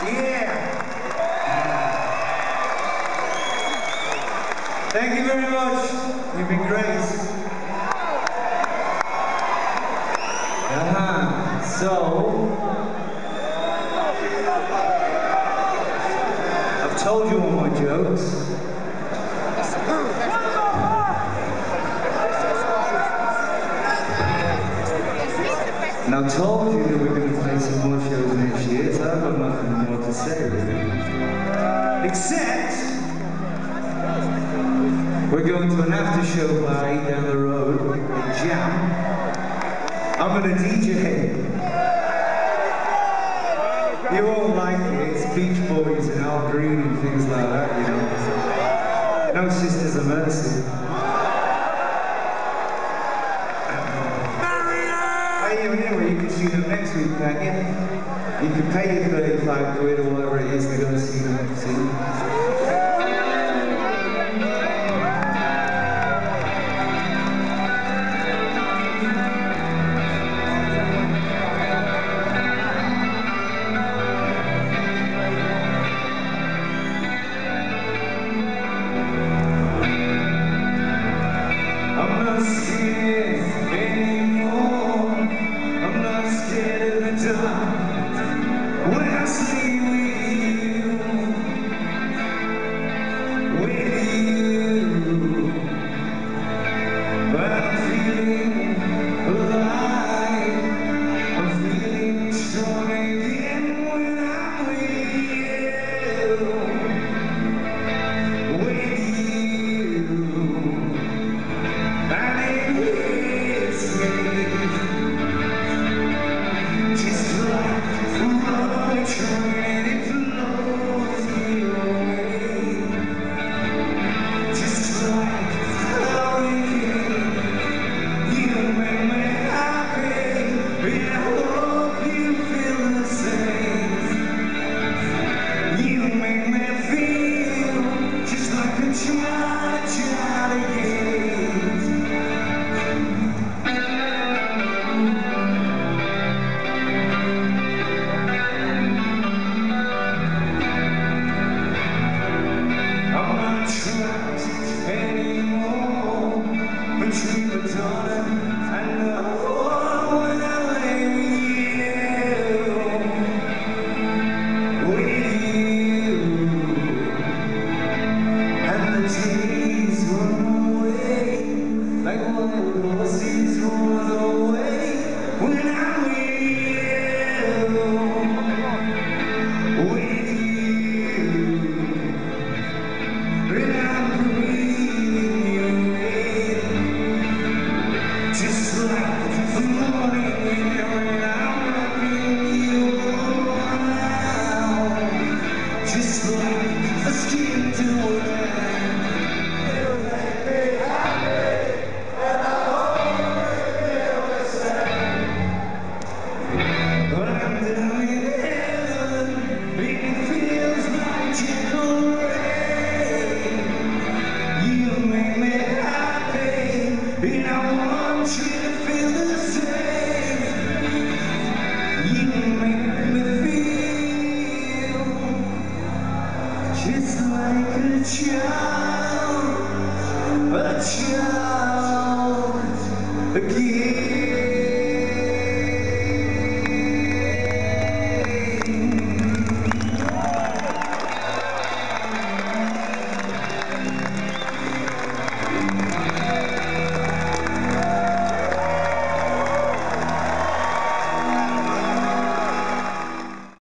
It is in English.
Yeah. Thank you very much. You've been great. Uh-huh. So, I've told you all my jokes. And I've told you that we're going to play some more shows next year, so I've got nothing more to say really. Except, we're going to an after show party down the road at Jam. I'm going to DJ. You won't like it, it's Beach Boys and Al Green and things like that, you know. No Sisters of Mercy. Hey, uh, you anyway, you can see them next week, can't you? You can pay your 35 quid or whatever it is to go see them sing. You. tree, the don't Yeah.